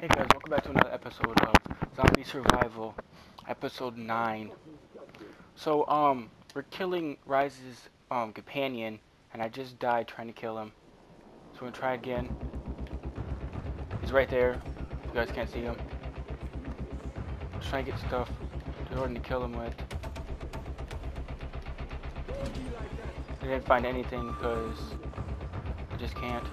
Hey guys, welcome back to another episode of Zombie Survival, episode 9. So, um, we're killing Rais's, um, companion, and I just died trying to kill him. So we're gonna try again. He's right there. You guys can't see him. Just trying to get stuff order to kill him with. I didn't find anything because I just can't.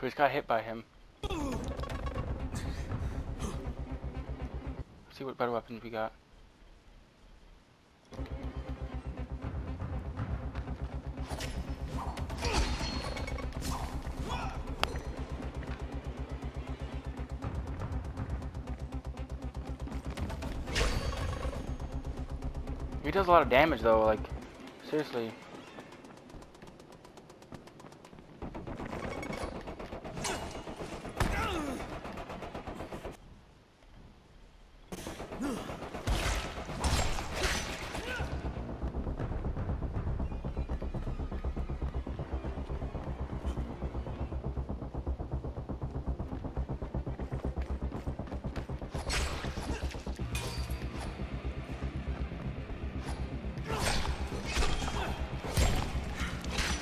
So he's got hit by him. Let's see what better weapons we got. He does a lot of damage though, like, seriously.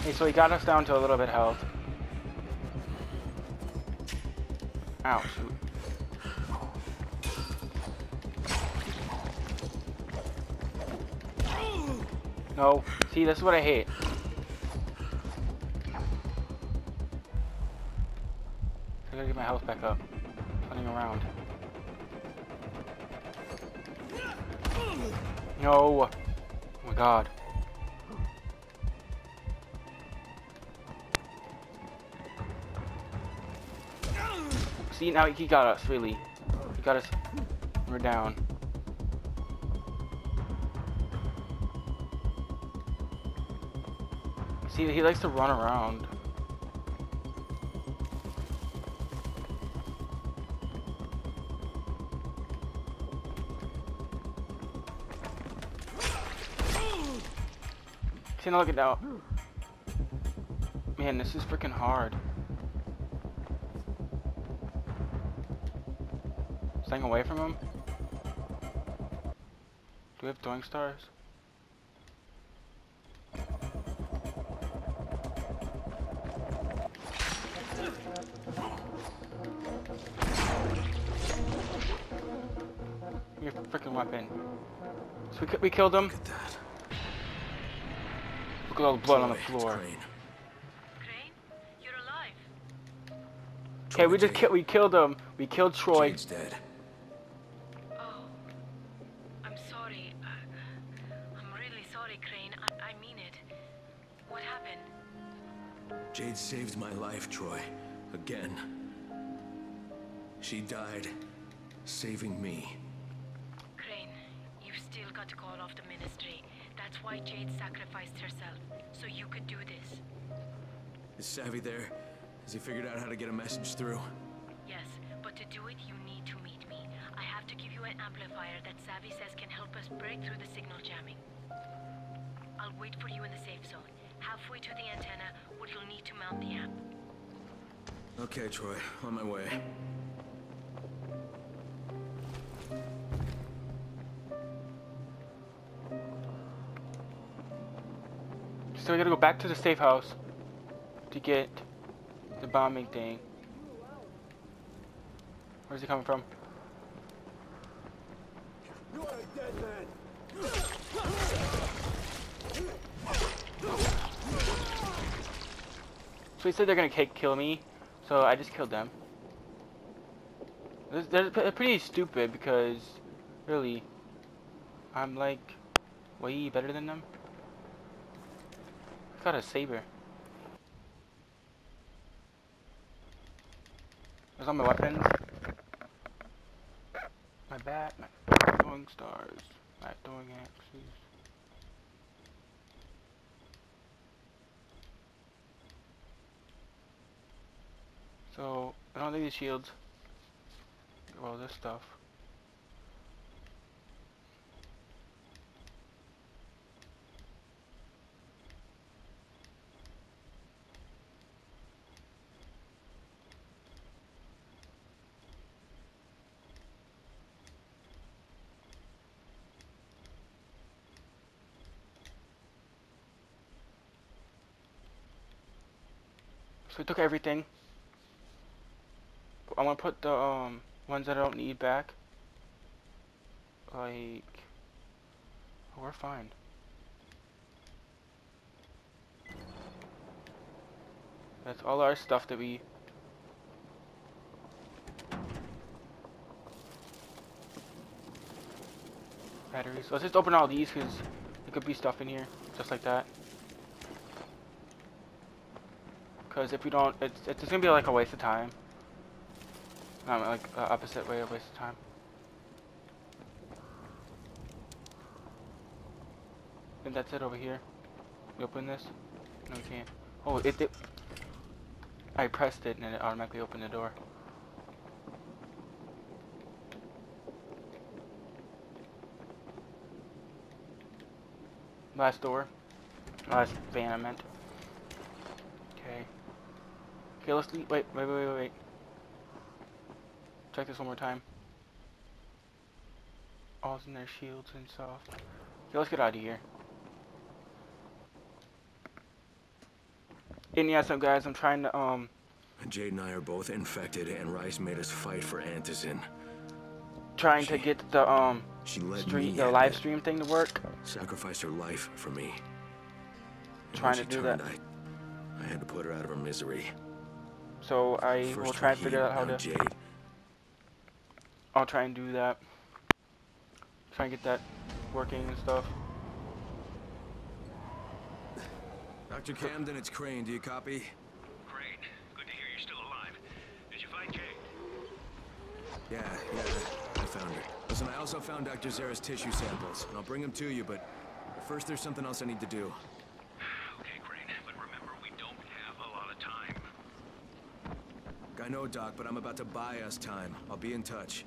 Okay, so he got us down to a little bit health. Ow, shoot. No. See, this is what I hate. I gotta get my health back up. Running around. No. Oh my god. See, now he got us, really. He got us. We're down. See, he likes to run around. See, now look at that. Man, this is freaking hard. Staying away from him? Do we have throwing stars? Your freaking weapon. So we, ki- we killed him. Look at that. Look at all the blood on the floor. Crane. Crane, you're alive. Okay, we just Jade- killed. We killed him. We killed Troy. Jade's dead. Jade saved my life, Troy. Again. She died, saving me. Crane, you've still got to call off the ministry. That's why Jade sacrificed herself, so you could do this. Is Savvy there? Has he figured out how to get a message through? Yes, but to do it, you need to meet me. I have to give you an amplifier that Savvy says can help us break through the signal jamming. I'll wait for you in the safe zone, halfway to the antenna, where you'll need to mount the app. Okay, Troy. On my way. So we gotta go back to the safe house to get the bombing thing. Where's he coming from? So he said they're gonna kill me, so I just killed them. They're, pretty stupid because, really, I'm like way better than them. I got a saber. There's all my weapons. My bat, my throwing stars, my throwing axes. So, I don't need the shields. All this stuff. So we took everything. I'm gonna put the um ones that I don't need back. Like, oh, we're fine. That's all our stuff that we. Batteries. Let's just open all these because there could be stuff in here, just like that. Because if we don't, it's it's gonna be like a waste of time. Not like uh, opposite way of waste of time. And that's it over here. You open this? No, we can't. Oh, it did. I pressed it and it automatically opened the door. Last door. Last van, I meant. Okay. Okay, let's leave. Wait, wait, wait, wait, wait. Check this one more time. All's in their shields and stuff. Okay, let's get out of here. And yeah, so guys, I'm trying to, um... Jade and I are both infected, and Rais made us fight for Antizin. Trying to get the, um... She let Stream, the live stream thing to work. sacrificed her life for me. And Trying to she do that. I, I had to put her out of her misery. So I First will try and figure out how to... Jade. I'll try and do that. Try and get that working and stuff. Dr. Camden, it's Crane. Do you copy? Great. Good to hear you're still alive. Did you find Jade? Yeah, yeah, I found her. Listen, I also found Dr. Zere's tissue samples, and I'll bring them to you, but first there's something else I need to do. Okay, Crane. But remember, we don't have a lot of time. I know, Doc, but I'm about to buy us time. I'll be in touch.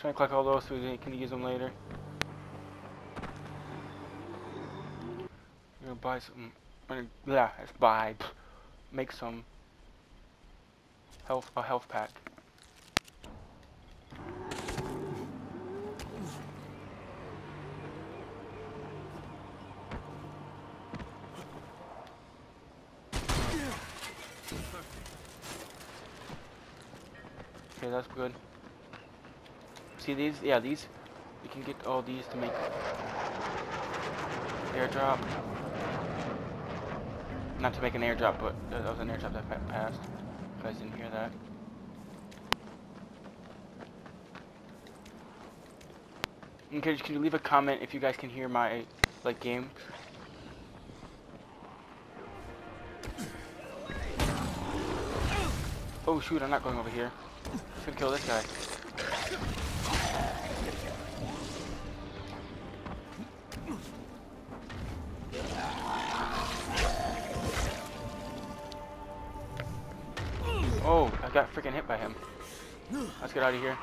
Try to collect all those so we can use them later. We're gonna buy some. I'm gonna- Yeah, let's buy. Make some health a health pack. Okay, that's good. See these? Yeah, these. We can get all these to make airdrop. Not to make an airdrop, but that was an airdrop that pa- passed. You guys didn't hear that. Okay, can you leave a comment if you guys can hear my like game? Oh shoot, I'm not going over here. Just gonna kill this guy. Got freaking hit by him. Let's get out of here.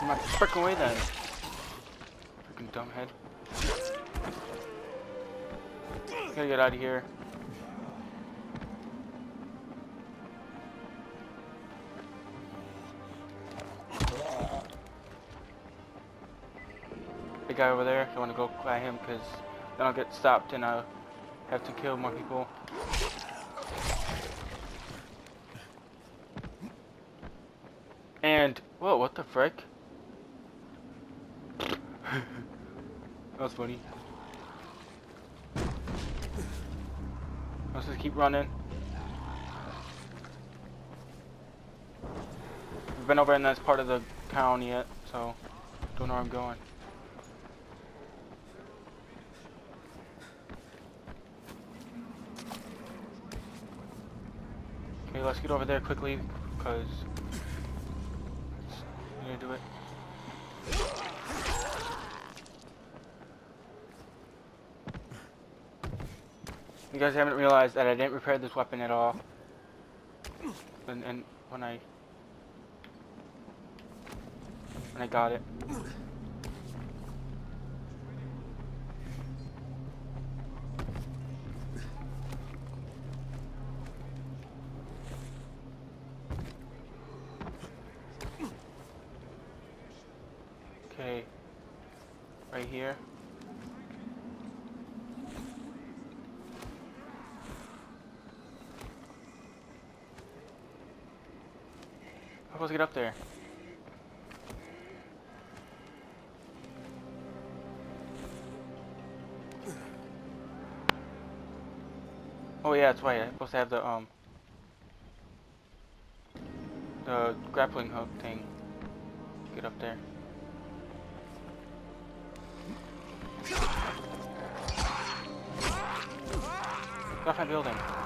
I'm not freaking away then. Freaking dumbhead. Gotta get out of here. The guy over there, I want to go by him because then I'll get stopped and I'll have to kill more people. And, whoa, what the frick? that was funny. Let's just keep running. We've been over in this part of the town yet, so don't know where I'm going. Let's get over there quickly, because I'm gonna do it. You guys haven't realized that I didn't repair this weapon at all. And, and when I when I got it. Okay. Right here. How supposed to get up there? Oh yeah, that's right. I'm supposed to have the um the grappling hook thing. Get up there. My building.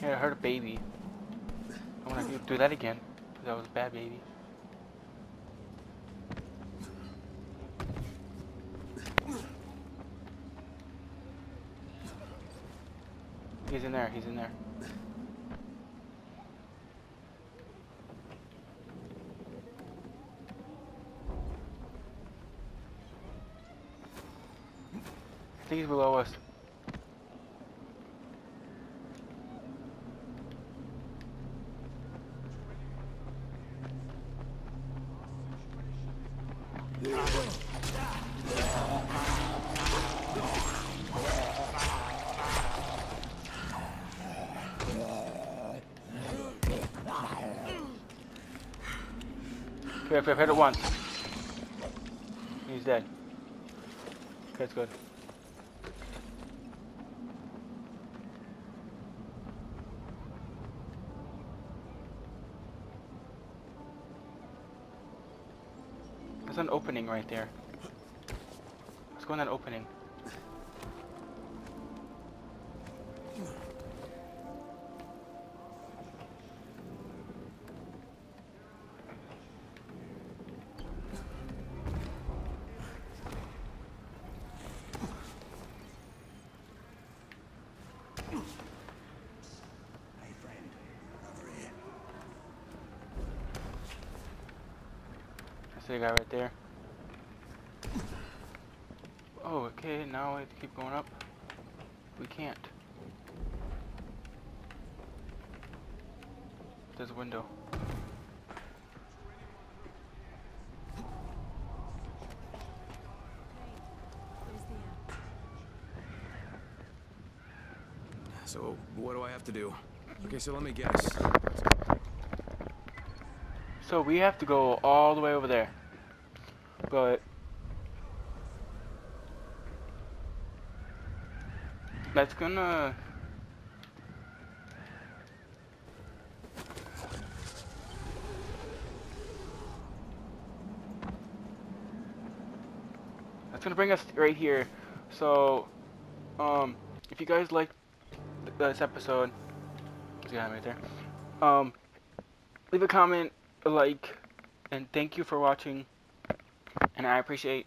Yeah, I heard a baby. I want to do that again. That was a bad baby. He's in there, he's in there. I think he's below us. Okay, I've hit it once. He's dead. That's good. There's an opening right there. Let's go in that opening. See a guy right there. Oh, okay, now we have to keep going up. We can't. There's a window. So, what do I have to do? Okay, so let me guess. So we have to go all the way over there. But that's gonna that's gonna bring us right here. So um if you guys like this episode there's a guy right there. Um leave a comment, like, and thank you for watching. And I appreciate